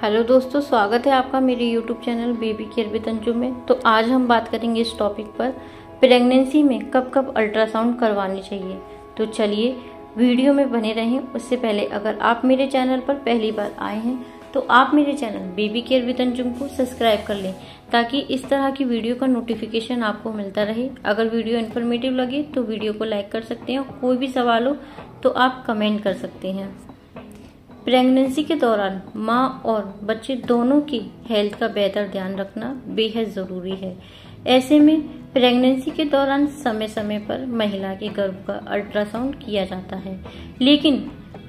Hello दोस्तों, स्वागत है आपका मेरे YouTube channel baby care with Anju में। तो आज हम बात करेंगे इस टॉपिक पर। प्रेगनेंसी में कब कब अल्ट्रासाउंड करवानी चाहिए? तो चलिए वीडियो में बने रहें। उससे पहले अगर आप मेरे चैनल पर पहली बार आए हैं तो आप मेरे channel baby care with Anjum को सब्सक्राइब कर लें, ताकि इस तरह की वीडियो का नोटिफिकेशन आपको मिलता रहे। अगर वीडियो इन्फॉर्मेटिव लगे तो वीडियो को लाइक कर सकते हैं। कोई भी सवाल हो तो आप कमेंट कर सकते हैं। प्रेगनेंसी के दौरान माँ और बच्चे दोनों की हेल्थ का बेहतर ध्यान रखना बेहद ज़रूरी है। ऐसे में प्रेगनेंसी के दौरान समय समय पर महिला के गर्भ का अल्ट्रासाउंड किया जाता है। लेकिन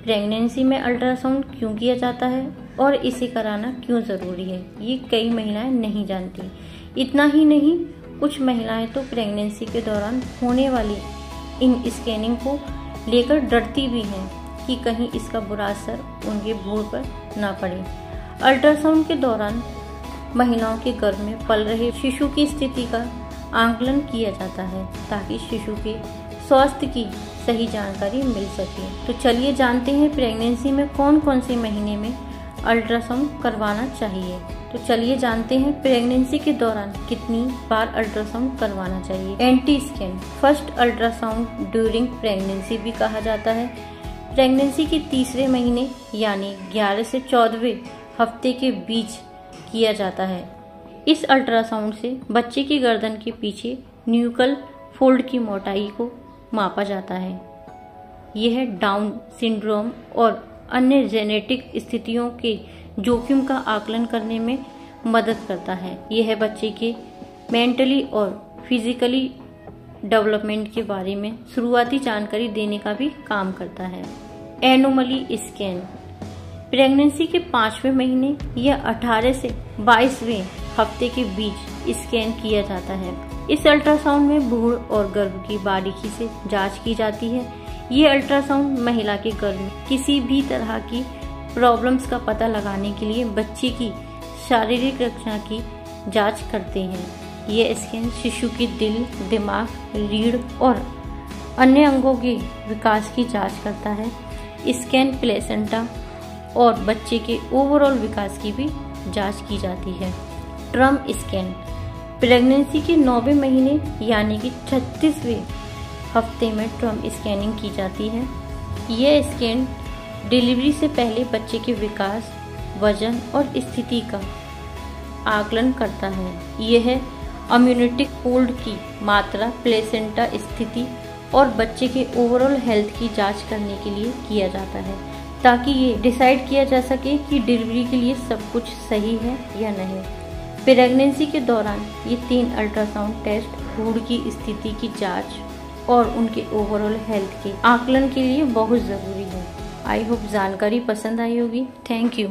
प्रेगनेंसी में अल्ट्रासाउंड क्यों किया जाता है और इसे कराना क्यों ज़रूरी है, ये कई महिलाएँ नहीं जानती। इतना ही नहीं, कुछ महिलाएँ तो प्रेगनेंसी के दौरान होने वाली इन स्कैनिंग को लेकर डरती भी हैं। कि कहीं इसका बुरा असर उनके भूड़ पर ना पड़े। अल्ट्रासाउंड के दौरान महिलाओं के गर्भ में पल रहे शिशु की स्थिति का आंकलन किया जाता है ताकि शिशु के स्वास्थ्य की सही जानकारी मिल सके। तो चलिए जानते हैं प्रेगनेंसी में कौन कौन से महीने में अल्ट्रासाउंड करवाना चाहिए। तो चलिए जानते हैं प्रेगनेंसी के दौरान कितनी बार अल्ट्रासाउंड करवाना चाहिए। NT scan, first ultrasound during pregnancy भी कहा जाता है। प्रेगनेंसी के तीसरे महीने, यानी 11 से चौदहवें हफ़्ते के बीच किया जाता है। इस अल्ट्रासाउंड से बच्चे की गर्दन के पीछे न्यूकल फोल्ड की मोटाई को मापा जाता है। यह डाउन सिंड्रोम और अन्य जेनेटिक स्थितियों के जोखिम का आकलन करने में मदद करता है। यह बच्चे के मेंटली और फिजिकली डेवलपमेंट के बारे में शुरुआती जानकारी देने का भी काम करता है। Anomaly scan. प्रेगनेंसी के पाँचवें महीने या 18 से 22वें हफ़्ते के बीच स्कैन किया जाता है। इस अल्ट्रासाउंड में भूड़ और गर्भ की बारीकी से जाँच की जाती है। ये अल्ट्रासाउंड महिला के गर्भ में किसी भी तरह की प्रॉब्लम्स का पता लगाने के लिए बच्चे की शारीरिक रक्षा की जाँच करते हैं। ये स्कैन शिशु की दिल, दिमाग, रीढ़ और अन्य अंगों के विकास की जाँच करता है। स्कैन प्लेसेंटा और बच्चे के ओवरऑल विकास की भी जाँच की जाती है। ट्रम स्कैन प्रेगनेंसी के नौवे महीने यानी कि छत्तीसवें हफ़्ते में ट्रम स्कैनिंग की जाती है। यह स्कैन डिलीवरी से पहले बच्चे के विकास, वज़न और स्थिति का आकलन करता है। यह अम्यूनिटिक होल्ड की मात्रा प्लेसेंटा स्थिति और बच्चे के ओवरऑल हेल्थ की जाँच करने के लिए किया जाता है, ताकि ये डिसाइड किया जा सके कि डिलीवरी के लिए सब कुछ सही है या नहीं। प्रेगनेंसी के दौरान ये तीन अल्ट्रासाउंड टेस्ट भूड़ की स्थिति की जाँच और उनके ओवरऑल हेल्थ के आकलन के लिए बहुत ज़रूरी है। आई होप जानकारी पसंद आई होगी। Thank you